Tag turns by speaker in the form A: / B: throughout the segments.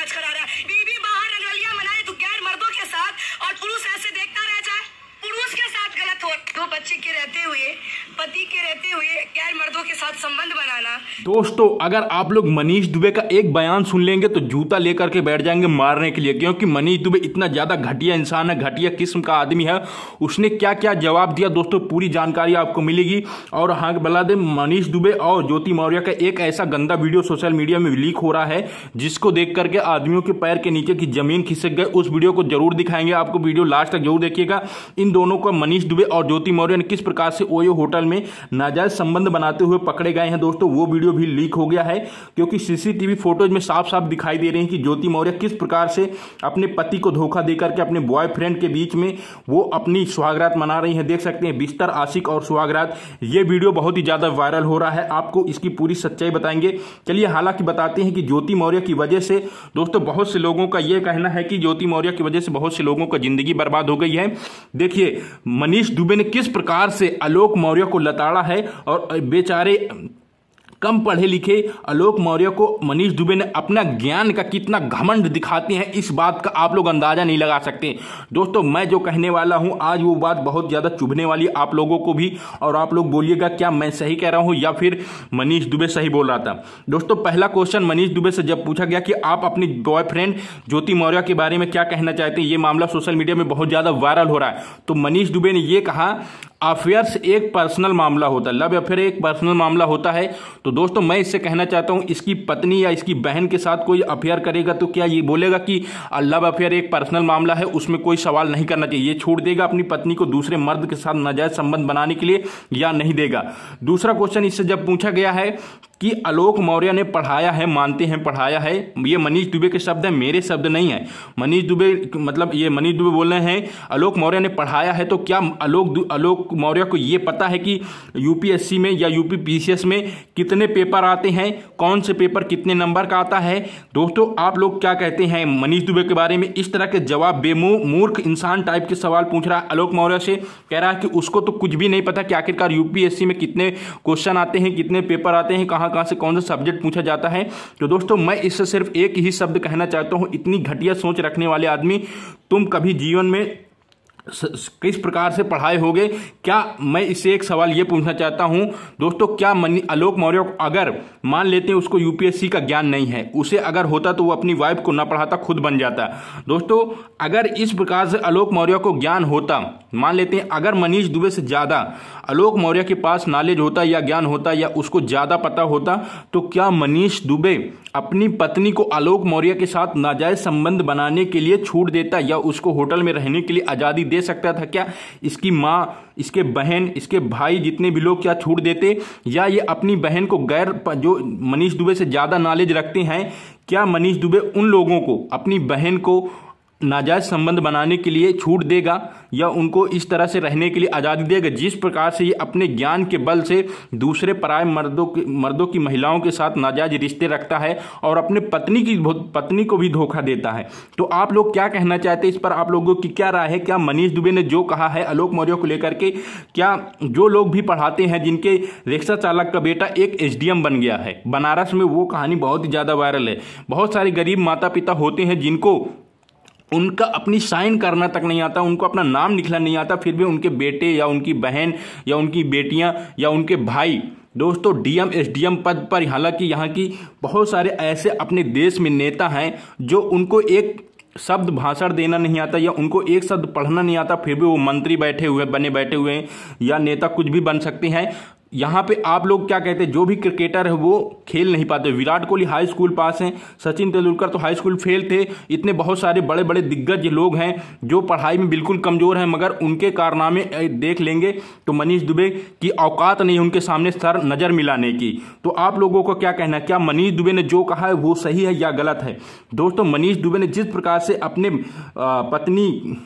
A: नाच करा रहा है। बीबी बाहर रंगलिया मनाए तो गैर मर्दों के साथ और पुरुष ऐसे देखता रह जाए। पुरुष के साथ गलत हो दो बच्चे के रहते हुए पति के रहते हुए गैर मर्दों के साथ संबंध बनाना।
B: दोस्तों, अगर आप लोग मनीष दुबे का एक बयान सुन लेंगे तो जूता लेकर के बैठ जाएँगे मारने के लिए, क्योंकि मनीष दुबे इतना ज़्यादा घटिया इंसान है, घटिया किस्म का आदमी है। उसने क्या क्या जवाब दिया दोस्तों, पूरी जानकारी आपको मिलेगी। और हाँ बता दे, मनीष दुबे और ज्योति मौर्य का एक ऐसा गंदा वीडियो सोशल मीडिया में लीक हो रहा है, जिसको देख करके आदमियों के पैर के नीचे की ज़मीन खिसक गए उस वीडियो को ज़रूर दिखाएँगे, आपको वीडियो लास्ट तक ज़रूर देखिएगा। इन दोनों को मनीष दुबे और ज्योति मौर्य ने किस प्रकार से ओयो होटल में नाजायज संबंध बनाते हुए पकड़े गए हैं। दोस्तों, वो वीडियो भी लीक हो गया है, क्योंकि सीसीटीवी फ़ोटोज़ में साफ़ साफ़ दिखाई दे रहे हैं कि ज्योति मौर्य किस प्रकार से अपने पति को धोखा देकर के अपने बॉयफ्रेंड के बीच में वो अपनी सुहागरात मना रही हैं। देख सकते हैं, बिस्तर, आशिक और सुहागरात, ये वीडियो बहुत ही ज़्यादा वायरल हो रहा है। आपको इसकी पूरी सच्चाई बताएँगे। चलिए, हालाँकि बताते हैं कि ज्योति मौर्य की वजह से, दोस्तों, बहुत से लोगों का यह कहना है कि ज्योति मौर्य की वजह से बहुत से लोगों का ज़िंदगी बर्बाद हो गई है। देखिए, मनीष दुबे ने किस प्रकार से आलोक मौर्य को लताड़ा है और बेचारे कम पढ़े लिखे आलोक मौर्य को मनीष दुबे ने अपना ज्ञान का कितना घमंड दिखाते हैं, इस बात का आप लोग अंदाज़ा नहीं लगा सकते। दोस्तों, मैं जो कहने वाला हूँ, आज वो बात बहुत ज़्यादा चुभने वाली आप लोगों को भी, और आप लोग बोलिएगा, क्या मैं सही कह रहा हूँ या फिर मनीष दुबे सही बोल रहा था? दोस्तों, पहला क्वेश्चन मनीष दुबे से जब पूछा गया कि आप अपनी बॉयफ्रेंड ज्योति मौर्य के बारे में क्या कहना चाहते हैं, ये मामला सोशल मीडिया में बहुत ज़्यादा वायरल हो रहा है। तो मनीष दुबे ने यह कहा अफेयर्स एक पर्सनल मामला होता है लव अफेयर एक पर्सनल मामला होता है। तो दोस्तों, मैं इससे कहना चाहता हूँ, इसकी पत्नी या इसकी बहन के साथ कोई अफेयर करेगा तो क्या ये बोलेगा कि लव अफेयर एक पर्सनल मामला है, उसमें कोई सवाल नहीं करना चाहिए। ये छोड़ देगा अपनी पत्नी को दूसरे मर्द के साथ नाजायज संबंध बनाने के लिए या नहीं देगा? दूसरा क्वेश्चन इससे जब पूछा गया है कि आलोक मौर्य ने पढ़ाया है, मानते हैं, पढ़ाया है। ये मनीष दुबे के शब्द है, मेरे शब्द नहीं है। मनीष दुबे मतलब ये मनीष दुबे बोल रहे हैं आलोक मौर्य ने पढ़ाया है तो क्या आलोक आलोक मौर्य को ये पता है कि यूपीएससी में या यूपी पीसीएस में कितने पेपर आते हैं, कौन से पेपर कितने नंबर का आता है? दोस्तों, आप लोग क्या कहते हैं मनीष दुबे के बारे में? इस तरह के जवाब बेमुंह मूर्ख इंसान टाइप के सवाल पूछ रहा है आलोक मौर्य से। कह रहा है कि उसको तो कुछ भी नहीं पता कि आखिरकार यूपीएससी में कितने क्वेश्चन आते हैं, कितने पेपर आते हैं, कहाँ कहाँ से कौन सा सब्जेक्ट पूछा जाता है? तो दोस्तों, मैं इससे सिर्फ़ एक ही शब्द कहना चाहता हूँ। इतनी घटिया सोच रखने वाले आदमी तुम कभी जीवन में किस प्रकार से पढ़ाए होगे? क्या मैं इससे एक सवाल ये पूछना चाहता हूँ, दोस्तों, क्या मनी आलोक मौर्य अगर मान लेते हैं उसको यूपीएससी का ज्ञान नहीं है, उसे अगर होता तो वो अपनी वाइफ को ना पढ़ाता, खुद बन जाता। दोस्तों, अगर इस प्रकार से आलोक मौर्य को ज्ञान होता, मान लेते हैं अगर मनीष दुबे से ज़्यादा आलोक मौर्य के पास नॉलेज होता या ज्ञान होता या उसको ज़्यादा पता होता तो क्या मनीष दुबे अपनी पत्नी को आलोक मौर्य के साथ नाजायज संबंध बनाने के लिए छूट देता या उसको होटल में रहने के लिए आज़ादी दे सकता था क्या? इसकी माँ, इसके बहन, इसके भाई जितने भी लोग क्या छूट देते? या ये अपनी बहन को गैर जो मनीष दुबे से ज़्यादा नॉलेज रखते हैं, क्या मनीष दुबे उन लोगों को, अपनी बहन को नाजायज संबंध बनाने के लिए छूट देगा या उनको इस तरह से रहने के लिए आज़ादी देगा। जिस प्रकार से ये अपने ज्ञान के बल से दूसरे पराय मर्दों के मर्दों की महिलाओं के साथ नाजायज रिश्ते रखता है और अपने पत्नी की पत्नी को भी धोखा देता है। तो आप लोग क्या कहना चाहते हैं इस पर? आप लोगों की क्या राय है? क्या मनीष दुबे ने जो कहा है आलोक मौर्य को लेकर के, क्या जो लोग भी पढ़ाते हैं, जिनके रिक्शा चालक का बेटा एक एसडीएम बन गया है, बनारस में वो कहानी बहुत ही ज़्यादा वायरल है। बहुत सारे गरीब माता पिता होते हैं जिनको उनका अपनी साइन करना तक नहीं आता, उनको अपना नाम लिखना नहीं आता, फिर भी उनके बेटे या उनकी बहन या उनकी बेटियाँ या उनके भाई। दोस्तों, डीएम, एसडीएम पद पर हालाँकि यहाँ की बहुत सारे ऐसे अपने देश में नेता हैं जो उनको एक शब्द भाषण देना नहीं आता या उनको एक शब्द पढ़ना नहीं आता, फिर भी वो मंत्री बैठे हुए, बने बैठे हुए हैं या नेता कुछ भी बन सकते हैं। यहाँ पे आप लोग क्या कहते हैं, जो भी क्रिकेटर है, वो खेल नहीं पाते। Virat Kohli high school pass हैं, सचिन तेंदुलकर तो हाई स्कूल फेल थे। इतने बहुत सारे बड़े बड़े दिग्गज लोग हैं, जो पढ़ाई में बिल्कुल कमज़ोर हैं, मगर उनके कारनामे देख लेंगे तो मनीष दुबे की औकात नहीं उनके सामने सर नज़र मिलाने की। तो आप लोगों को क्या कहना क्या मनीष दुबे ने जो कहा है, वो सही है या गलत है? दोस्तों, मनीष दुबे ने जिस प्रकार से अपने पत्नी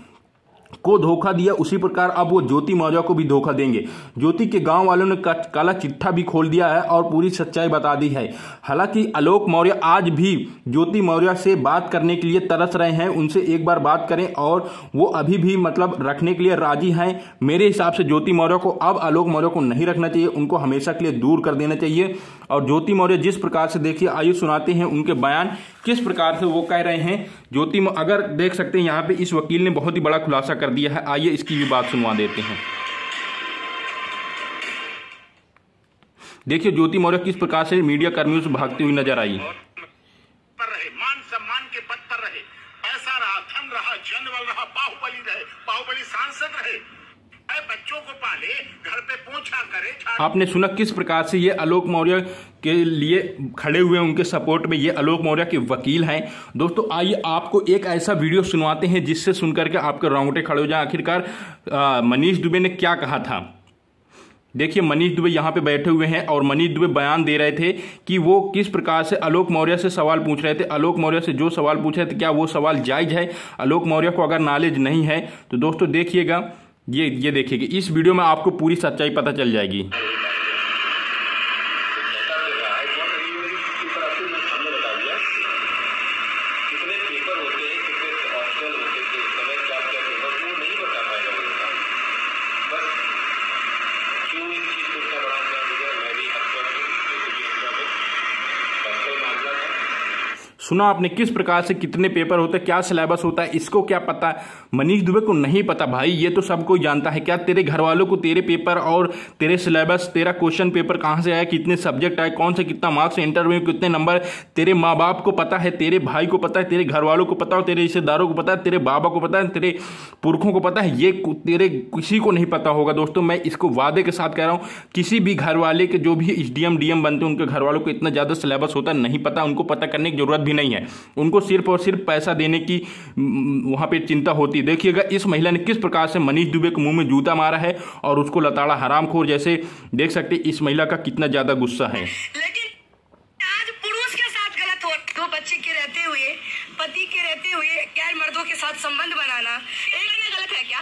B: को धोखा दिया, उसी प्रकार अब वो ज्योति मौर्य को भी धोखा देंगे। ज्योति के गाँव वालों ने काला चिट्ठा भी खोल दिया है और पूरी सच्चाई बता दी है। हालाँकि आलोक मौर्य आज भी ज्योति मौर्य से बात करने के लिए तरस रहे हैं। उनसे एक बार बात करें और वो अभी भी मतलब रखने के लिए राज़ी हैं। मेरे हिसाब से ज्योति मौर्य को अब आलोक मौर्य को नहीं रखना चाहिए। उनको हमेशा के लिए दूर कर देना चाहिए। और ज्योति मौर्य जिस प्रकार से देखिए, आयु सुनाते हैं, उनके बयान किस प्रकार से वो कह रहे हैं। ज्योति अगर देख सकते हैं, यहाँ पे इस वकील ने बहुत ही बड़ा खुलासा कर दिया है। आइए इसकी भी बात सुनवा देते हैं। देखिए, ज्योति मौर्य किस प्रकार से मीडिया कर्मियों से भागती हुई नज़र आई। आपने सुना किस प्रकार से ये आलोक मौर्य के लिए खड़े हुए उनके सपोर्ट में ये आलोक मौर्य के वकील हैं। दोस्तों, आइए आपको एक ऐसा वीडियो सुनवाते हैं जिससे सुनकर के आपके रोंगटे खड़े हो जाए। आखिरकार मनीष दुबे ने क्या कहा था? देखिए, मनीष दुबे यहाँ पे बैठे हुए हैं और मनीष दुबे बयान दे रहे थे कि वो किस प्रकार से आलोक मौर्य से सवाल पूछ रहे थे। आलोक मौर्य से जो सवाल पूछ रहे थे, क्या वो सवाल जायज़ है? आलोक मौर्य को अगर नॉलेज नहीं है तो दोस्तों देखिएगा ये ये देखिएगा इस वीडियो में आपको पूरी सच्चाई पता चल जाएगी
C: कितने पेपर होते हैं कितने हॉस्टल होते थे उस समय क्या क्या पेपर वो नहीं बता पाएगा वो इंसान बस क्यों इस चीज़ को इतना बड़ा अंजाम दिया मैं भी अक्सर जैसे कि इंडिया में पर्सनल मामला था
B: सुना आपने, किस प्रकार से कितने पेपर होते हैं क्या सिलेबस होता है, इसको क्या पता है? मनीष दुबे को नहीं पता। भाई, ये तो सब कोई जानता है। क्या तेरे घर वालों को तेरे पेपर और तेरे सिलेबस तेरा क्वेश्चन पेपर कहाँ से आया, कितने सब्जेक्ट आए, कौन से कितना मार्क्स इंटरव्यू कितने नंबर तेरे माँ बाप को पता है, तेरे भाई को पता है, तेरे घर वालों को पता हो, तेरे रिश्तेदारों को पता है, तेरे बाबा को पता है, तेरे पुरखों को पता है। ये तेरे किसी को नहीं पता होगा। दोस्तों, मैं इसको वादे के साथ कह रहा हूँ, किसी भी घर वाले के, जो भी एच डी बनते हैं, उनके घर वालों को इतना ज़्यादा सिलेबस होता नहीं पता, उनको पता करने की ज़रूरत भी नहीं है। उनको सिर्फ़ और सिर्फ़ पैसा देने की वहाँ पे चिंता होती है। देखिएगा, इस महिला ने किस प्रकार से मनीष दुबे के मुँह में जूता मारा है और उसको लताड़ा हरामखोर जैसे देख सकते इस महिला का कितना ज़्यादा गुस्सा है।
A: पति के रहते हुए गैर मर्दों के साथ संबंध बनाना एक करना गलत है क्या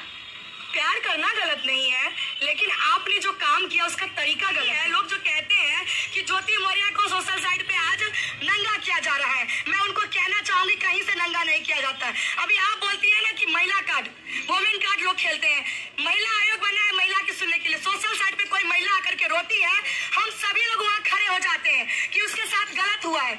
A: प्यार करना गलत नहीं है, लेकिन आपने जो काम किया उसका तरीका गलत है। लोग जो कहते हैं कि ज्योति मौर्य को सोशल साइट पे आज नंगा किया जा रहा है, मैं उनको कहना चाहूँगी कहीं से नंगा नहीं किया जाता। है अभी आप बोलती है ना कि महिला कार्ड वोमेन कार्ड लोग खेलते हैं। महिला आयोग बना है महिला की सुनने के लिए। सोशल साइट पे कोई महिला आकर के रोती है, हम सभी लोग वहाँ खड़े हो जाते हैं कि उसके साथ गलत हुआ है।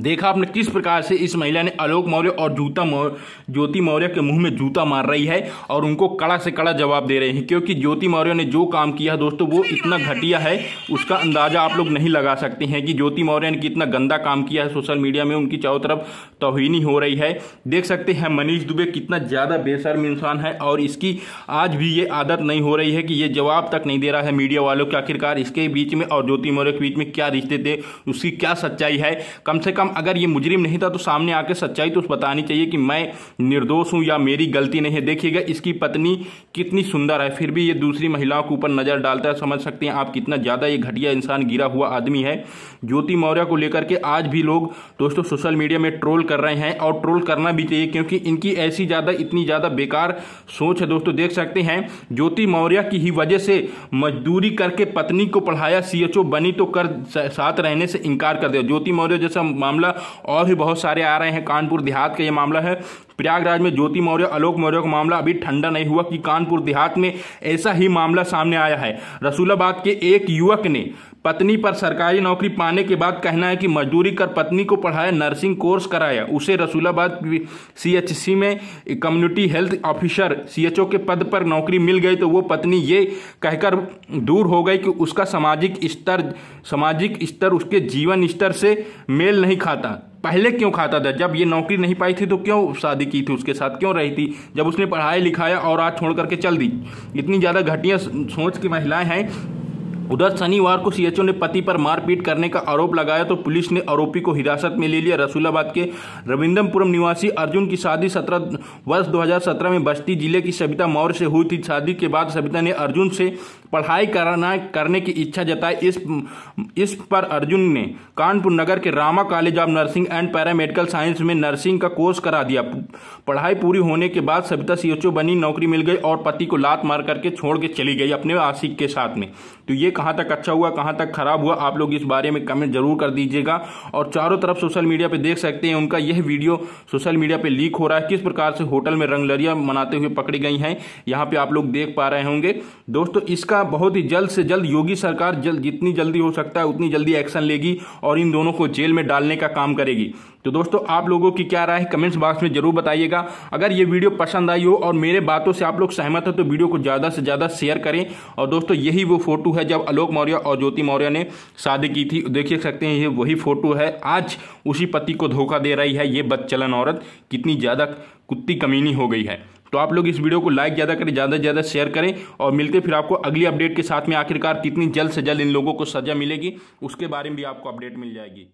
B: देखा आपने किस प्रकार से इस महिला ने आलोक मौर्य और जूता मौर्य ज्योति मौर्य के मुँह में जूता मार रही है और उनको कड़ा से कड़ा जवाब दे रहे हैं, क्योंकि ज्योति मौर्य ने जो काम किया है दोस्तों, वो इतना घटिया है, उसका अंदाज़ा आप लोग नहीं लगा सकते हैं कि ज्योति मौर्य ने कितना गंदा काम किया है सोशल मीडिया में, उनकी चारों तरफ़ तोहिनी हो रही है। देख सकते हैं मनीष दुबे कितना ज़्यादा बेशर्म इंसान है और इसकी आज भी ये आदत नहीं हो रही है कि ये जवाब तक नहीं दे रहा है मीडिया वालों के आखिरकार इसके बीच में और ज्योति मौर्य के बीच में क्या रिश्ते थे, उसकी क्या सच्चाई है। कम से कम अगर ये मुजरिम नहीं था तो सामने आके सच्चाई तो बतानी चाहिए कि मैं निर्दोष हूँ या मेरी गलती नहीं है। देखिएगा, इसकी पत्नी कितनी सुंदर है, फिर भी ये दूसरी महिलाओं के ऊपर नज़र डालता है, समझ सकते हैं आप कितना ज़्यादा ये घटिया इंसान गिरा हुआ आदमी है। ज्योति मौर्य को लेकर के आज भी लोग दोस्तों सोशल मीडिया में ट्रोल कर रहे हैं और ट्रोल करना भी चाहिए, क्योंकि इनकी ऐसी ज़्यादा, इतनी ज़्यादा बेकार सोच है दोस्तों। देख सकते हैं, ज्योति मौर्य की ही वजह से मजदूरी करके पत्नी को पढ़ाया सीएचओ बनी तो कर साथ रहने से इनकार कर दिया। ज्योति मौर्य जैसा मामला और भी बहुत सारे आ रहे हैं कानपुर देहात का ये मामला है। प्रयागराज में ज्योति मौर्य, अलोक मौर्य का मामला अभी ठंडा नहीं हुआ कि कानपुर देहात में ऐसा ही मामला सामने आया है। रसूलाबाद के एक युवक ने पत्नी पर सरकारी नौकरी पाने के बाद कहना है कि मजदूरी कर पत्नी को पढ़ाया, नर्सिंग कोर्स कराया। उसे रसूलाबाद सीएचसी में कम्युनिटी हेल्थ ऑफिसर सीएचओ के पद पर नौकरी मिल गई तो वो पत्नी ये कहकर दूर हो गई कि उसका सामाजिक स्तर सामाजिक स्तर उसके जीवन स्तर से मेल नहीं खाता। पहले क्यों खाता था? जब ये नौकरी नहीं पाई थी तो क्यों शादी की थी? उसके साथ क्यों रही थी? जब उसने पढ़ाया लिखाया और आज छोड़ करके चल दी। इतनी ज़्यादा घटिया सोच की महिलाएँ हैं उधर शनिवार को सीएचओ ने पति पर मारपीट करने का आरोप लगाया तो पुलिस ने आरोपी को हिरासत में ले लिया। रसूलाबाद के रविंद्रपुरम निवासी अर्जुन की शादी 17 वर्ष 2017 में बस्ती ज़िले की सविता मौर्य से हुई थी। शादी के बाद सविता ने अर्जुन से पढ़ाई करना, करने की इच्छा जताई। इस इस पर अर्जुन ने कानपुर नगर के Rama college of nursing and paramedical science में नर्सिंग का कोर्स करा दिया। पढ़ाई पूरी होने के बाद सविता सीएचओ बनी, नौकरी मिल गई और पति को लात मार करके छोड़ के चली गई अपने आशिक के साथ में। तो ये कहाँ तक अच्छा हुआ, कहाँ तक खराब हुआ, आप लोग इस बारे में कमेंट ज़रूर कर दीजिएगा। और चारों तरफ़ सोशल मीडिया पे देख सकते हैं, उनका यह वीडियो सोशल मीडिया पे लीक हो रहा है। किस प्रकार से होटल में रंगलरिया मनाते हुए पकड़ी गई हैं, यहाँ पे आप लोग देख पा रहे होंगे। दोस्तों, इसका बहुत ही जल्द से जल्द योगी सरकार जल्द जितनी जल्दी हो सकता है उतनी जल्दी एक्शन लेगी और इन दोनों को जेल में डालने का काम करेगी। तो दोस्तों, आप लोगों की क्या राय है? कमेंट्स बॉक्स में ज़रूर बताइएगा। अगर ये वीडियो पसंद आई हो और मेरे बातों से आप लोग सहमत हो तो वीडियो को ज़्यादा से ज़्यादा शेयर करें। और दोस्तों, यही वो फ़ोटो है जब आलोक मौर्य और ज्योति मौर्य ने शादी की थी। देख सकते हैं, ये वही फ़ोटो है। आज उसी पति को धोखा दे रही है ये बदचलन औरत। कितनी ज़्यादा कुत्ती कमीनी हो गई है। तो आप लोग इस वीडियो को लाइक ज़्यादा करें, ज़्यादा से ज़्यादा शेयर करें और मिलते फिर आपको अगली अपडेट के साथ में। आखिरकार कितनी जल्द से जल्द इन लोगों को सजा मिलेगी, उसके बारे में भी आपको अपडेट मिल जाएगी।